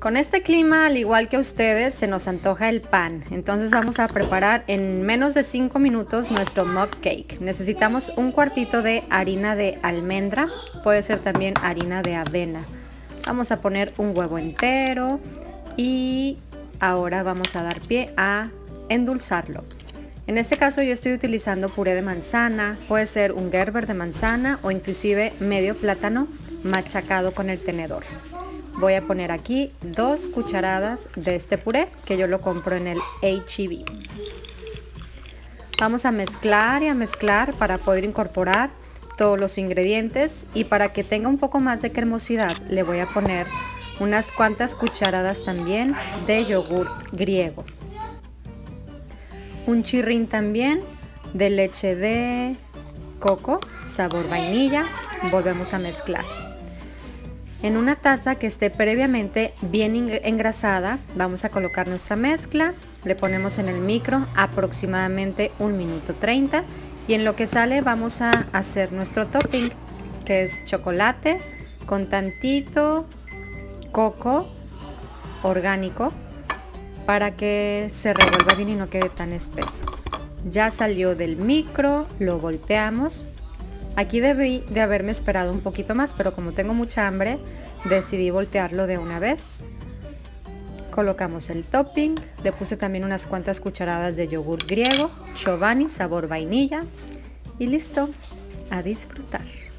Con este clima, al igual que a ustedes, se nos antoja el pan. Entonces vamos a preparar en menos de 5 minutos nuestro mug cake. Necesitamos un cuartito de harina de almendra, puede ser también harina de avena. Vamos a poner un huevo entero y ahora vamos a dar pie a endulzarlo. En este caso yo estoy utilizando puré de manzana, puede ser un Gerber de manzana o inclusive medio plátano machacado con el tenedor. Voy a poner aquí dos cucharadas de este puré que yo lo compro en el HEB. Vamos a mezclar y a mezclar para poder incorporar todos los ingredientes y para que tenga un poco más de cremosidad le voy a poner unas cuantas cucharadas también de yogurt griego. Un chirrín también de leche de coco, sabor vainilla. Volvemos a mezclar. En una taza que esté previamente bien engrasada, vamos a colocar nuestra mezcla, le ponemos en el micro aproximadamente un minuto 30 y en lo que sale vamos a hacer nuestro topping, que es chocolate con tantito coco orgánico para que se revuelva bien y no quede tan espeso. Ya salió del micro, lo volteamos Aquí debí de haberme esperado un poquito más, pero como tengo mucha hambre, decidí voltearlo de una vez. Colocamos el topping, le puse también unas cuantas cucharadas de yogur griego, Chobani sabor vainilla y listo, a disfrutar.